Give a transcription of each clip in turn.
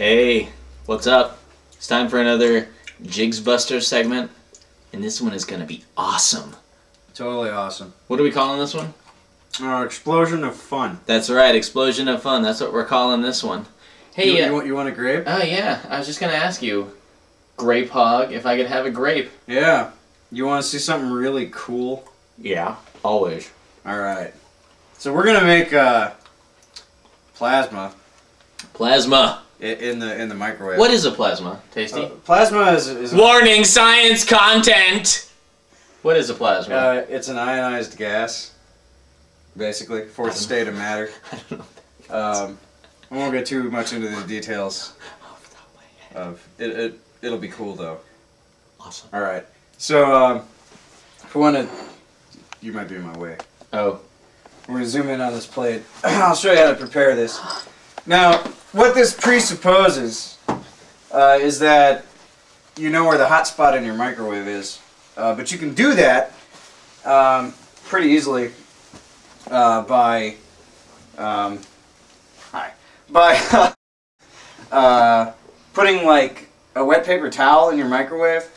Hey, what's up? It's time for another Jiggsbuster segment, and this one is gonna be awesome. Totally awesome. What are we calling this one? Uh, explosion of fun. That's right, Explosion of Fun. That's what we're calling this one. Hey, you, uh, you, want, you want a grape? oh yeah, I was just gonna ask you, Grape Hog, if I could have a grape. Yeah. You want to see something really cool? Yeah, always. All right. So we're gonna make uh, plasma Plasma. I- in the in the microwave. What is a plasma? Tasty. Uh, plasma is, is Warning: Science content. What is a plasma? uh, it's an ionized gas, basically fourth don't- state of matter. I don't know. Um, I won't get too much into the details Off the top of of it. it it'll be cool though. Awesome. All right. So um, if we want to, you might be in my way. Oh, We're gonna zoom in on this plate. I'll show you how to prepare this. Now, what this presupposes uh, is that you know where the hot spot in your microwave is, uh, but you can do that um, pretty easily uh, by um, hi by uh, putting like a wet paper towel in your microwave,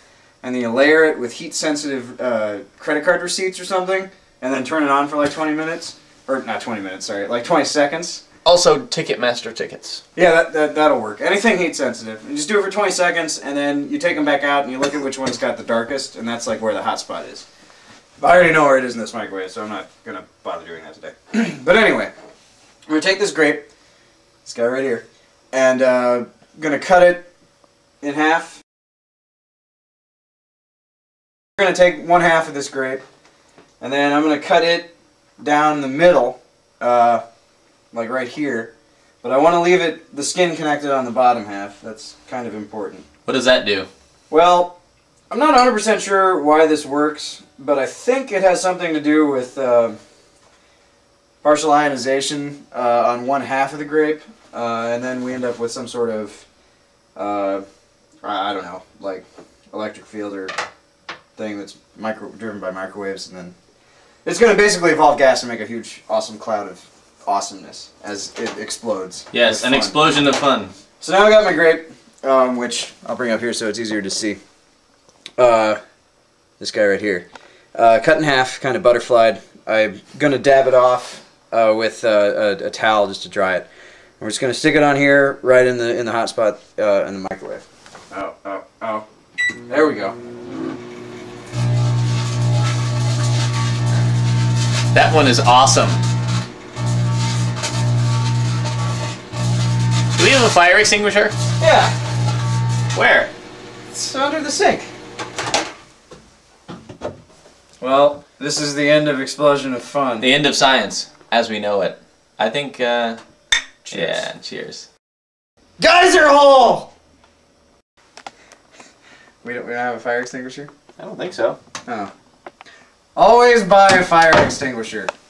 and then you layer it with heat-sensitive uh, credit card receipts or something, and then turn it on for like 20 minutes, or not 20 minutes, sorry, like 20 seconds. Also Ticketmaster tickets. Yeah, that, that, that'll work. Anything heat sensitive. And just do it for 20 seconds, and then you take them back out and you look at which one's got the darkest, and that's like where the hot spot is. But I already know where it is in this microwave, so I'm not going to bother doing that today. but anyway, I'm going to take this grape, this guy right here, and uh, going to cut it in half. We're going to take one half of this grape, and then I'm going to cut it down the middle, uh, like right here. But I want to leave it the skin connected on the bottom half. That's kind of important. What does that do? Well, I'm not 100% sure why this works, but I think it has something to do with uh, partial ionization uh, on one half of the grape, uh, and then we end up with some sort of, uh, I I don't know, like electric field or thing that's micro driven by microwaves, and then it's going to basically evolve gas and make a huge, awesome cloud of awesomeness as it explodes. Yes, an fun. explosion of fun. So now I got my grape, um, which I'll bring up here so it's easier to see. Uh, this guy right here, uh, cut in half, kind of butterflied. I'm gonna dab it off uh, with uh, a, a towel just to dry it. And we're just gonna stick it on here, right in the in the hot spot uh, in the microwave. Oh, oh, oh! There we go. That one is awesome. Do we have a fire extinguisher? Yeah, Where? it's under the sink. Well, this is the end of explosion of fun. The end of science, as we know it. I think, uh, Cheers. yeah, cheers. Geyser hole! We don't, we don't have a fire extinguisher? I don't think so. Oh. Always buy a fire extinguisher.